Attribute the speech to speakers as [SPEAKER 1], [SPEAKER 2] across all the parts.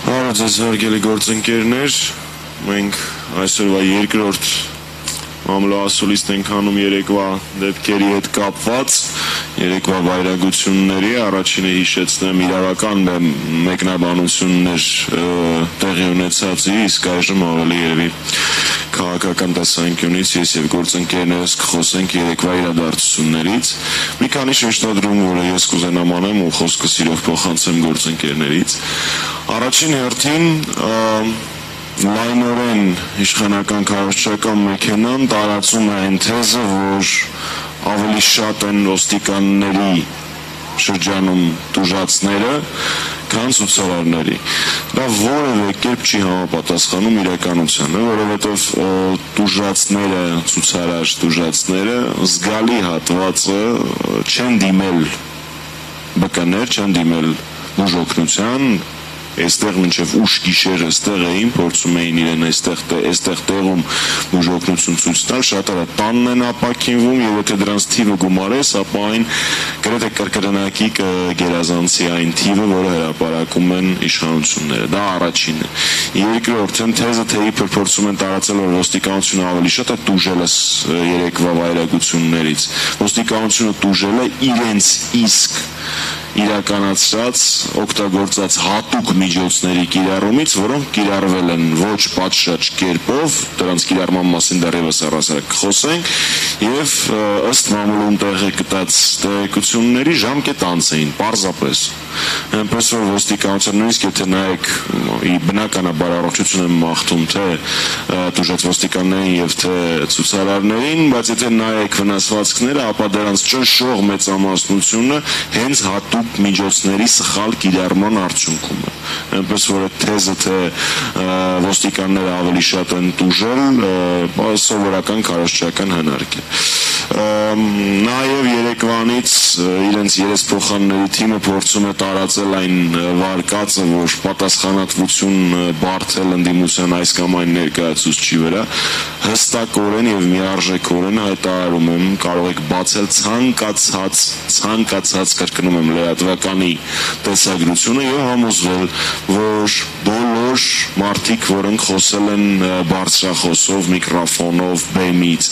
[SPEAKER 1] Բարև ձեզ հարգելի գործընկերներ, մենք այսօրվա երկրորդ մամլոասուլիստ ենք անում երեկվա դեպքերի հետ կապված երեկվա վայրագությունների առաջինը հիշեցնեմ իրավական մեկնաբանություններ տեղի ունեցածի իսկ այժմ ավելի երևի քաղաքական տեսանկյունից ես եւ գործընկերներս կխոսենք երեկվա իրադարձություններից մի քանի շեշտադրում որը ես կուզենամ անեմ ու խոսքը սիրով փոխանցեմ գործընկերներից առաջին հերթին լայնորեն իշխանական քաղաքական մեքենան տարածում է այն թեզը, որ ավելի շատ են ոստիկանների շրջանում դժացները, քան ցուցարարների։ Դա որևէ կերպ չի համապատասխանում իրականությանը, որովհետև դժացները, ցուցարար դժացները զգալի հատվածը չեն դիմել բկներ, չեն դիմել բուժօգնության, այստեղ մինչև ուշ գիշեր այստեղ էին, փորձում էին իրեն այստեղ այստեղ տեղում բուժօգնություն ցույց տալ, շատերը տանն են ապակինվում եւ եթե դրանց թիվը գումարես, ապա այն գրեթե կրկնակի կգերազանցի այն թիվը, որը հրապարակում են իշխանությունները։ Դա առաջինն է։ Երկրորդն թեզը թե իբր փորձում են տարածել որ ոստիկանությունը ավելի շատ է դուժել երեկվա վայրագություններից։ Ոստիկանությունը դուժել է իրենց իսկ իրականացրած օգտագործած հատուկ միջոցների կիրառումից, որոնք կիրառվել են ոչ պատշաճ կերպով, դրանց կիրառման մասին դեռևս առասարակ կխոսենք, եւ ըստ մամուլում տեղի գտած տեղեկությունների ժամկետ անց էին, պարզապես։ Այնպես որ ոստիկանության նույնիսկ եթե նայեք ի բնականաբար առողջություն եմ մաղթում թե դժվար ոստիկաններին եւ թե ցուցարարներին, բայց եթե նայեք վնասվածքները, ապա դրանց ճնշող մեծամասնությունը հենց հատուկ միջոցների սխալ կիրառման արդյունքում է։ Այնպես որ այդ թեզը թե ոստիկանները ավելի շատ են դուժել, սովորական կարողջական հնարք է նաև Երևանից իրենց երեսփոխանների թիմը փորձում է տարածել այն վարկածը, որ պատասխանատվություն բարթել ընդդիմության այս կամ այն ներկայացուցչի վրա, հստակորեն եւ միարժեքորեն հայտարարում եմ, կարող եք բացել ցանկացած ցանկացած կրկնում եմ լրատվականի տեսագրությունը եւ համոզվել, որ բոլոր մարդիկ, որոնք խոսել են բարձրախոսով, միկրոֆոնով, բեմից,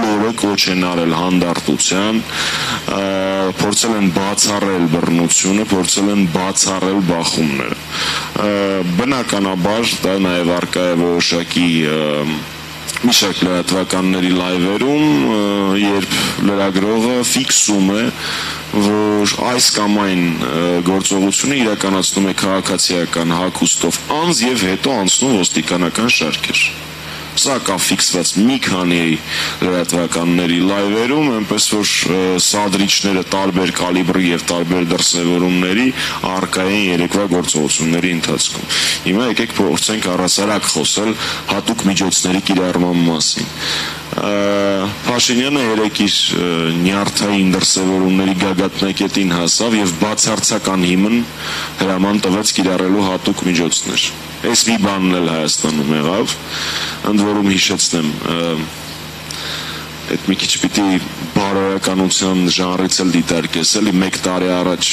[SPEAKER 1] բոլորը կոչ են արել հանդարտության, փորձել են բացառել բռնությունը, փորձել են բացառել բախումները։ Բնականաբար դա նաև արկա է որոշակի մի շարք լրատվականների լայվերում, երբ լրագրողը ֆիքսում է, որ այս կամ այն գործողությունը իրականացնում է քաղաքացիական հակոստով անձ եւ հետո անցնում ոստիկանական շարքեր սա կա ֆիքսված մի քանի լրատվականների լայվերում, այնպես որ սադրիչները տարբեր կալիբրի եւ տարբեր դրսևորումների արկա են երեկվա գործողությունների ընթացքում։ Հիմա եկեք փորձենք առասարակ խոսել հատուկ միջոցների կիրառման մասին։ Փաշինյանը երեք իր նյարդային դրսևորումների գագաթնակետին հասավ եւ բացարձական հիմն հրաման տվեց կիրառելու հատուկ միջոցներ այս մի բանն էլ Հայաստանում եղավ, ընդ որում հիշեցնեմ, այդ մի քիչ պիտի բարոյականության ժանրից էլ դիտարկես, էլի 1 տարի առաջ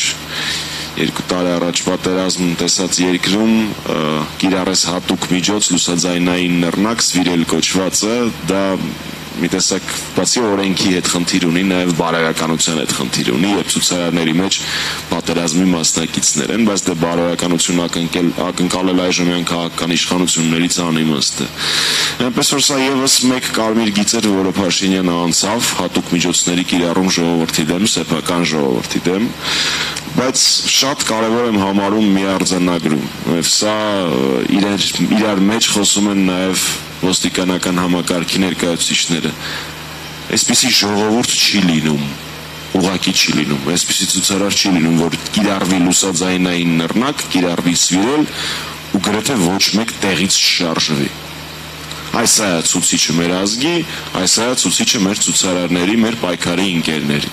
[SPEAKER 1] երկու տարի առաջ պատերազմ տեսած երկրում կիրառես հատուկ միջոց լուսաձայնային նռնակ սվիրել կոչվածը դա մի տեսակ բացի օրենքի հետ խնդիր ունի, նաև բարոյականության հետ խնդիր ունի, եւ ցուցարարների մեջ պատերազմի մասնակիցներ են, բայց դե բարոյականություն ակնկալ ակնկալել այժմյան քաղաքական իշխանություններից անիմաստ է։ Այնպես որ սա եւս մեկ կարմիր գիծ էր, որը Փաշինյանը անցավ հատուկ միջոցների կիրառում ժողովրդի դեմ, սեփական ժողովրդի դեմ, բայց շատ կարևոր եմ համարում մի արձանագրում։ Եվ սա իրար իրար մեջ խոսում են նաև ոստիկանական համակարգի ներկայացուցիչները այսպիսի ժողովուրդ չի լինում ուղակի չի լինում այսպիսի ցուցարար չի լինում որ կիրառվի լուսաձայնային նռնակ կիրառվի սվիրել ու գրեթե ոչ մեկ տեղից չշարժվի այս է ցուցիչը մեր ազգի այս է ցուցիչը մեր ցուցարարների մեր պայքարի ընկերների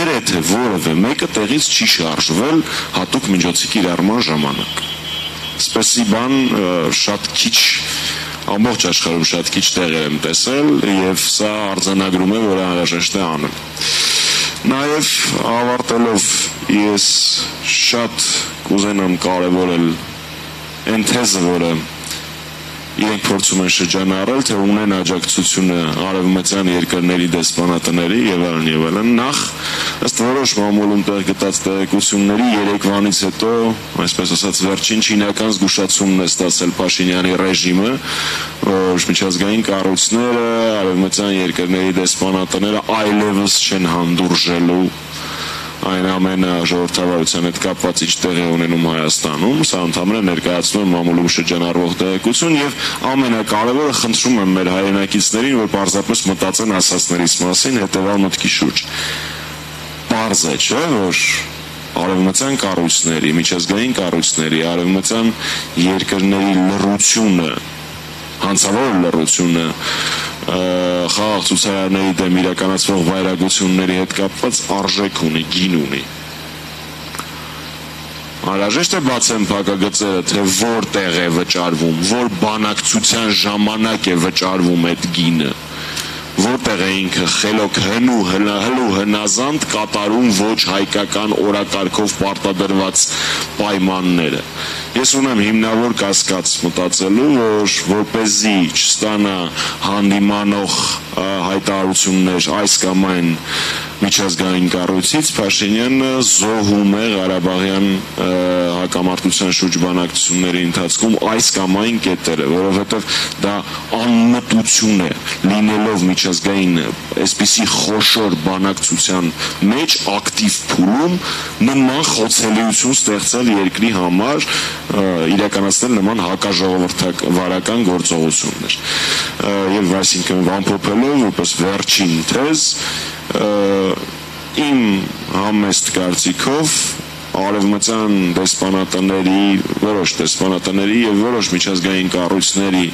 [SPEAKER 1] գրեթե որևէ մեկը տեղից չի շարժվել հատուկ միջոցի կիրառման ժամանակ սպեսի բան շատ քիչ ամբողջ աշխարհում շատ քիչ տեղեր եմ տեսել եւ սա արձանագրում է որ անհրաժեշտ է անել Նաև ավարտելով ես շատ կուզենամ կարևորել այն թեզը, որը իրենք փորձում են շրջանառել, թե ունեն աջակցությունը արևմտյան երկրների դեսպանատների եւ այլն եւ այլն։ Նախ ըստ որոշ մամուլում տեղ գտած տեղեկությունների Երևանից հետո, այսպես ասած, վերջին չինական զգուշացումն է ստացել Փաշինյանի ռեժիմը, որ միջազգային կառույցները, արևմտյան երկրների դեսպանատները այլևս չեն հանդուրժելու այն ամենը ժողովրդավարության հետ կապված ինչ տեղի ունենում Հայաստանում, սա ընդհանրապես ներկայացնում եմ մամուլում շրջանառվող տեղեկություն եւ ամենակարևորը խնդրում եմ մեր հայրենակիցներին, որ պարզապես մտածեն ասածներից մասին հետեւալ մտքի շուրջ։ Պարզ է, չէ՞, որ արևմտյան կառույցների, միջազգային կառույցների, արևմտյան երկրների լռությունը, հանցավոր լռությունը խաղաղ ցուցարարների դեմ իրականացվող վայրագությունների հետ կապված արժեք ունի, գին ունի։ Անհրաժեշտ է բացեն փակագծերը, թե որտեղ է վճարվում, որ բանակցության ժամանակ է վճարվում այդ գինը որտեղ է ինքը խելոք հնու հնահլու հնազանդ կատարում ոչ հայկական օրակարգով պարտադրված պայմանները ես ունեմ հիմնավոր կասկած մտածելու որ որպեսզի չստանա հանդիմանող հայտարարություններ այս կամ այն միջազգային կառույցից Փաշինյանը զոհում է Ղարաբաղյան հակամարտության շուրջ բանակցությունների ընթացքում այս կամ այն կետերը, որովհետև դա անմտություն է լինելով միջազգային այսպիսի խոշոր բանակցության մեջ ակտիվ փուլում նման խոցելիություն ստեղծել երկրի համար իրականացնել նման հակաժողովրդավարական գործողություններ եւ այսինքն վամփոփելով որպես վերջին թեզ իմ համեստ կարծիքով արևմտյան դեսպանատների, որոշ դեսպանատների եւ որոշ միջազգային կառույցների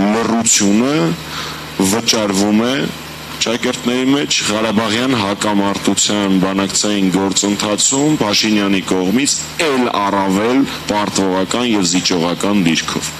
[SPEAKER 1] լռությունը վճարվում է ճակերտների մեջ Ղարաբաղյան հակամարտության բանակցային գործընթացում Փաշինյանի կողմից ել առավել պարտվողական եւ զիջողական դիրքով